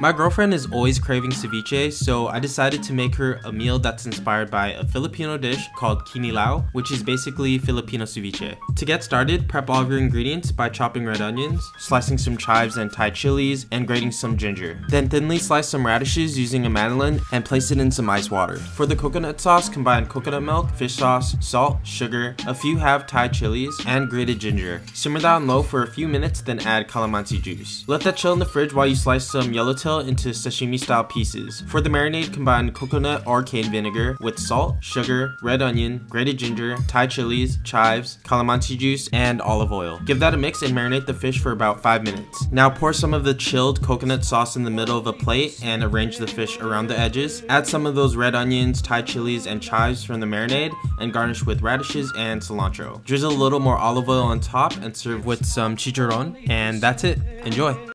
My girlfriend is always craving ceviche, so I decided to make her a meal that's inspired by a Filipino dish called kinilaw, which is basically Filipino ceviche. To get started, prep all of your ingredients by chopping red onions, slicing some chives and Thai chilies, and grating some ginger. Then thinly slice some radishes using a mandolin and place it in some ice water. For the coconut sauce, combine coconut milk, fish sauce, salt, sugar, a few half Thai chilies, and grated ginger. Simmer that on low for a few minutes, then add calamansi juice. Let that chill in the fridge while you slice some yellowtail into sashimi style pieces. For the marinade, combine coconut or cane vinegar with salt, sugar, red onion, grated ginger, Thai chilies, chives, calamansi juice, and olive oil. Give that a mix and marinate the fish for about 5 minutes. Now pour some of the chilled coconut sauce in the middle of a plate and arrange the fish around the edges. Add some of those red onions, Thai chilies, and chives from the marinade and garnish with radishes and cilantro. Drizzle a little more olive oil on top and serve with some chicharron and that's it. Enjoy!